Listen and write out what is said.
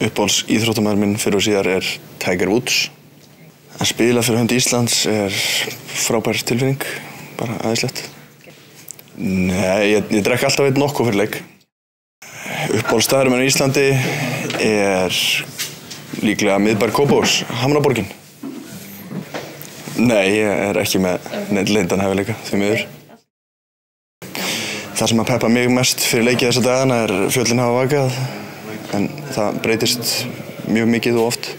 Uppbóls íþróttamæður minn fyrir og síðar er Tiger Woods. Að spila fyrir hönd Íslands er frábær tilfinning, bara aðeinslegt. Nei, ég, ég drekk alltaf einn nokkuð fyrir leik. Uppbólstaðurum en Íslandi er líklega miðbær Kópós, Hamraborgin. Nei, ég er ekki með neitt leindan hefileika því miður. Það sem að peppa mig mest fyrir leikið þessa dagana er fjöllin hafa vakað en það breytist mjög mikið og oft.